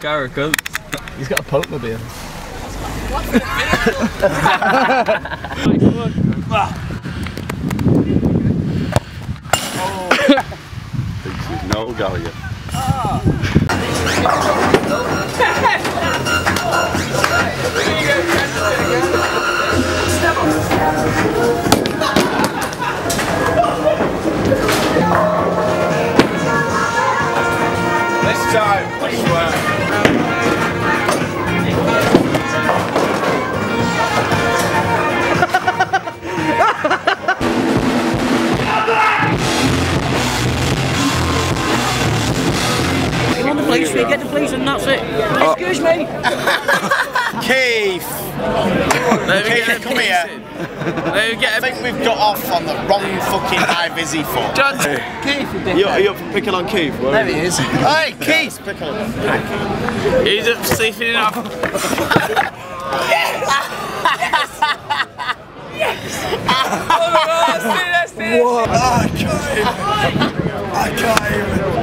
Garrett goes. He's got a Pokemobile. No Gallagher. This time, I swear. on the police, we get the police and that's it. Oh. Excuse me. Keith! Keith, come here. Let me get I a think we've got off on the wrong fucking high vizzy foot. You, are you picking on Keith? There he is. Hey, Keith! Pick on him. He's up sleeping off. I can't even. I can't even.